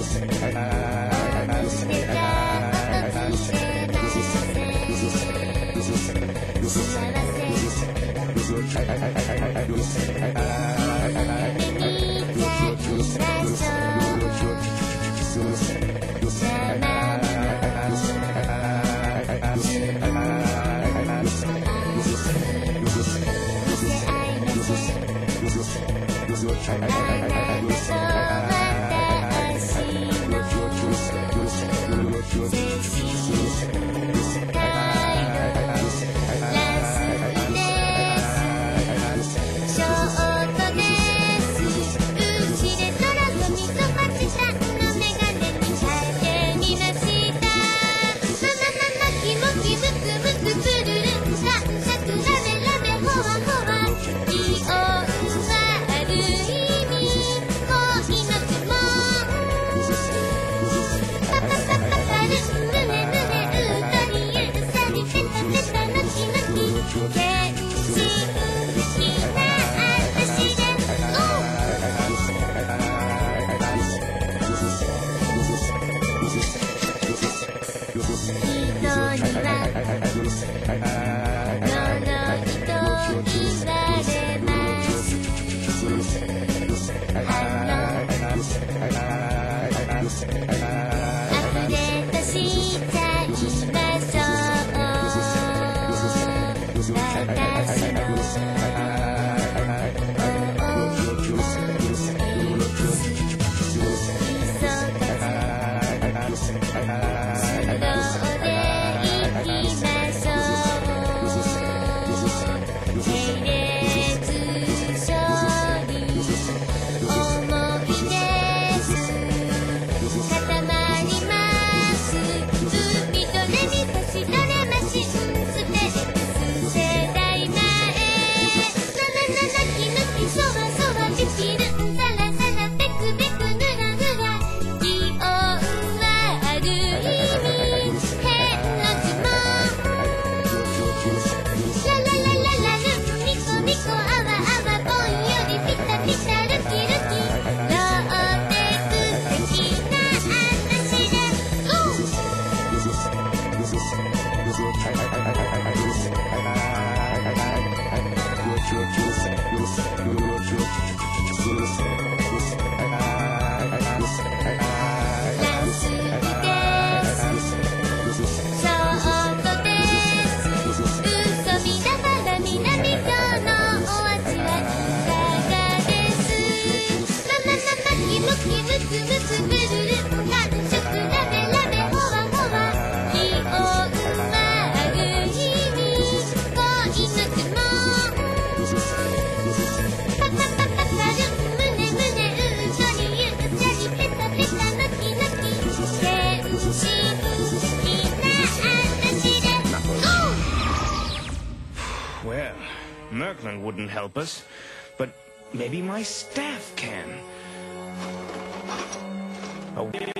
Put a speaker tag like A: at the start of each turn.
A: I, I, I, listening. Well, Merkland wouldn't help us, but maybe my staff can. Oh.